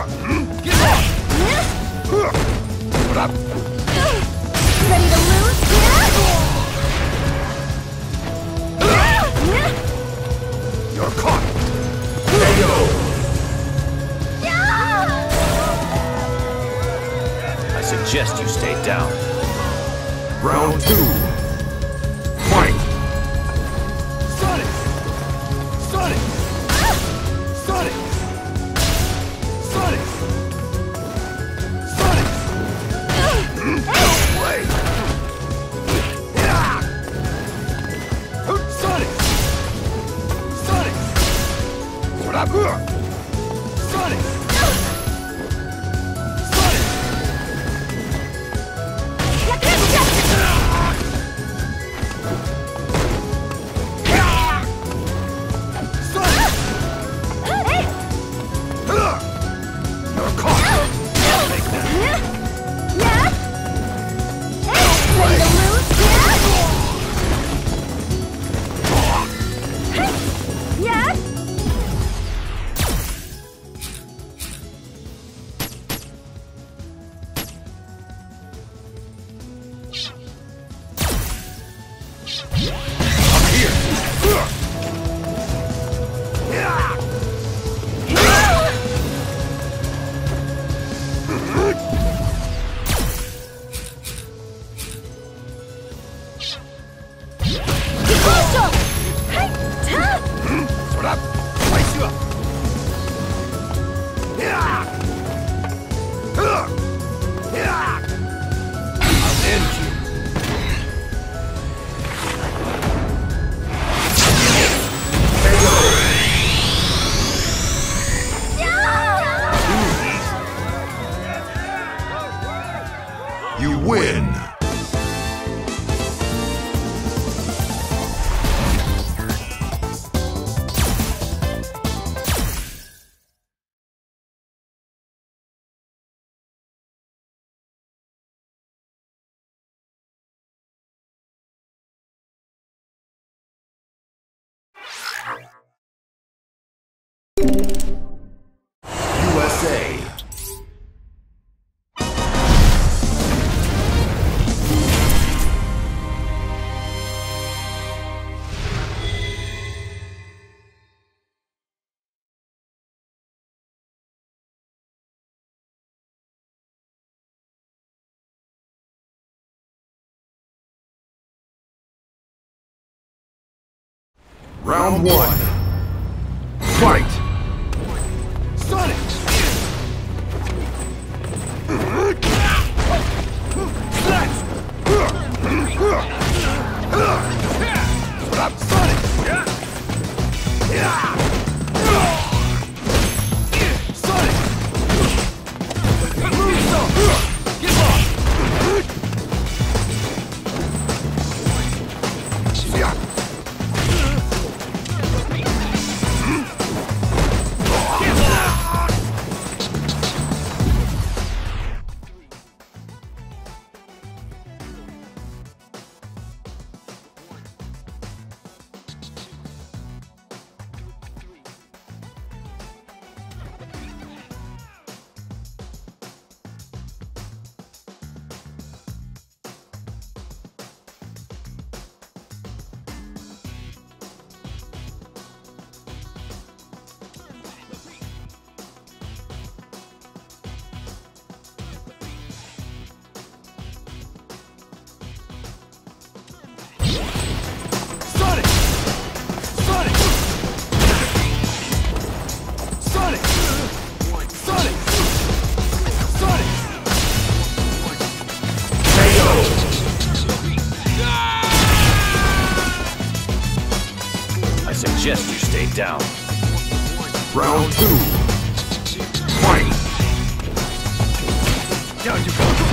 Ready to lose? You're caught! I suggest you stay down. Round two. What win! Round one. Fight! Sonic! Up, Sonic? Sonic! Move yourself! Get off! Sonic! Suggest you stay down. Round two. Fight! Down you go!